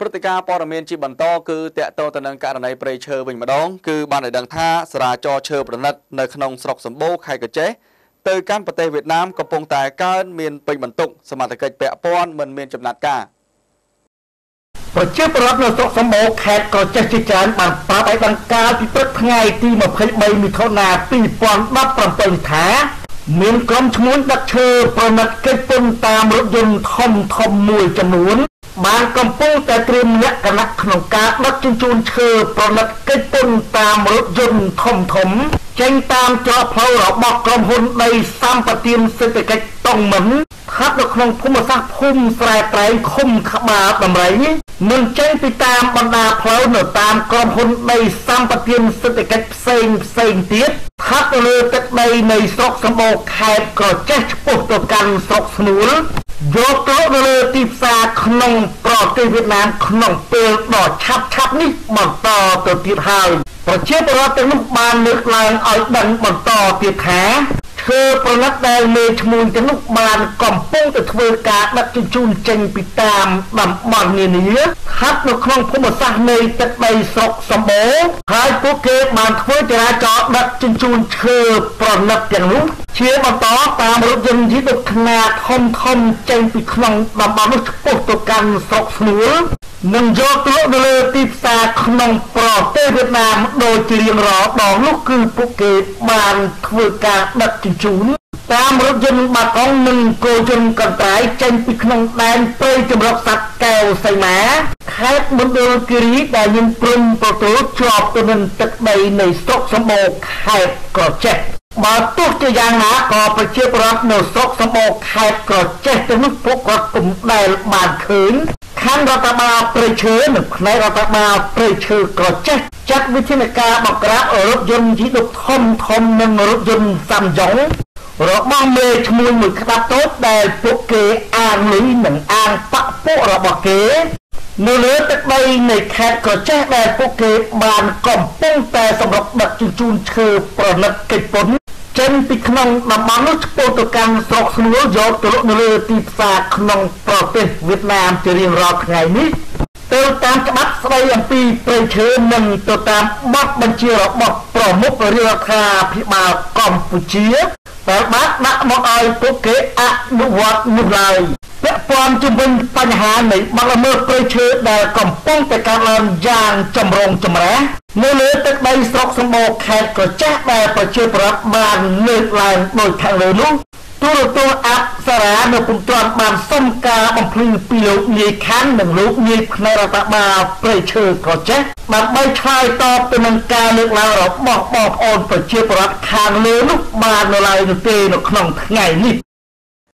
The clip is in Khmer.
ព្រឹត្តិការណ៍ព័ត៌មានជាបន្តគឺតកតទៅនឹងករណីព្រៃឈើវិញម្ដងគឺបានឲ្យដឹងថាសារាចរឈើប្រណិតនៅក្នុងស្រុកសម្បូរខេត្តកចេះទៅកាន់ប្រទេសវៀតណាមកំពុងតែកើនមានពេញបន្ទុកសមត្ថកិច្ចពាក់ព័ន្ធមិនមានចំណាត់ការប្រជាពលរដ្ឋនៅស្រុកសម្បូរខេត្តក៏ចេះជាច្រើនបានប្រាប់ឲ្យដឹងកាលពីព្រឹកថ្ងៃទី23មិថុនា2017ថាមានក្រុមឈ្មួញដឹកឈើប្រណិតកិច្ចពន្ធតាមរថយន្តធំធំមួយចំនួន បានកំពុងតែត្រៀមលក្ខណៈក្នុងការដឹកជញ្ជូនឈើប្រណិតកិច្ចពន្ធតាមរថយន្តធំធំ ចេញតាមច្រកផ្លូវរបស់ក្រុមហ៊ុនដីសម្បទានសេដ្ឋកិច្ចតុងមិនស្ថិតនៅក្នុងភូមិសាស្ត្រភូមិស្រែប្រែងឃុំក្បាលដំរីនឹងចេញពីតាមបណ្ដាផ្លូវនៅតាមក្រុមហ៊ុនដីសម្បទានសេដ្ឋកិច្ចផ្សេងផ្សេងទៀតស្ថិតនៅលើទឹកដីនៃស្រុកសម្បូរខេត្តក្រចេះឆ្ពោះទៅកាន់ស្រុកស្នួល យកទៅនៅលើទីផ្សារក្នុងប្រទេសវៀតណាមក្នុងពេលដ៏ឆាប់ឆាប់នេះបន្តទៅទៀតហើយប្រជាពលរដ្ឋទាំងនោះបានលើកឡើងឲ្យដឹងបន្តទៀតថា ធ្វើប្រណិតដែលមេឈ្មោះទាំងនោះបានកំពុងតែធ្វើការដឹកជញ្ជូនចេញពីតាមតំបន់នានាស្ថិតនៅក្នុងភូមិសាស្ត្រនៃទឹកដីស្រុកសម្បូរហើយពួកគេបានធ្វើចរាចរណ៍ដឹកជញ្ជូនឈើប្រណិតទាំងនោះជាបន្តតាមរថយន្តយន្តខ្នាតធំធំចេញពីក្នុងតំបន់នោះឆ្ពោះទៅកាន់ស្រុកស្នួល នឹងយកទៅលក់នៅលើទីផ្សារក្នុងប្រទេសវៀតណាមដោយជារៀងរាល់ដងនោះគឺពួកគេបានធ្វើការដឹកជញ្ជូនតាមរថយន្តបាកុងនិងគោជនកន្ត្រៃចេញពីក្នុងដែនព្រៃចម្រុះសត្វកែវសីមាខេត្តមណ្ឌលគិរីដែលមានព្រំប្រទល់ជាប់ទៅនឹងទឹកដីនៃស្រុកសម្បូរខេត្តក្រចេះបើទោះជាយ៉ាងណាក៏ប្រជាពលរដ្ឋនៅស្រុកសម្បូរខេត្តក្រចេះទៅនោះពួកគាត់ពុំដែលបានឃើញ ខណ្ឌរដ្ឋបាលព្រៃឈើនិងផ្នែករដ្ឋបាលព្រៃឈើក្រចេះចាត់វិធានការបង្ក្រាបរថយន្តជីដុបធំធំនិងរថយន្តសាំយ៉ុងរបស់មេឈ្មោះមួយក្តាប់តូចដែលពួកគេអាងលុយនិងអាងបពពួករបស់គេនៅលើទឹកដីនៃខេត្តក្រចេះដែលពួកគេបានកំពុងតែសម្រុកដឹកជញ្ជូនឈើប្រណិតកិច្ចពន្ធ ចេញពីក្នុងតំបន់នោះឆ្ពោះទៅកាន់ស្រុកស្នួលយកទៅលក់នៅលើទីផ្សារក្នុងប្រទេសវៀតណាមជារៀងរាល់ថ្ងៃនេះទៅតាមច្បាប់ស្តីអំពីព្រៃឈើនិងទៅតាមបទបញ្ជារបស់ប្រមុខរដ្ឋាភិបាលកម្ពុជាដែលបានដាក់មកឲ្យពួកគេអនុវត្តនោះឡើយពាក់ព័ន្ធជាមួយបញ្ហានៃបទល្មើសព្រៃឈើដែលកំពុងតែកើតឡើងយ៉ាងចម្រូងចម្រាស នៅលើទឹកដីស្រុកសម្បូរខេត្តកោះចាស់ដែលប្រជាប្រដ្ឋបានលើកឡើងដោយខាងលើនោះទូរទស្សន៍អប្សរានៅពុំទាន់បានសុំការបំភ្លឺពីលោកនាយខណ្ឌនិងលោកនាយផ្នែករដ្ឋបាលព្រៃឈើក៏ចេះដើម្បីឆ្លើយតបទៅនឹងការលើកឡើងរបស់បងប្អូនប្រជាពលរដ្ឋខាងលើនោះបាននៅឡើយនោះទេនៅក្នុងថ្ងៃនេះ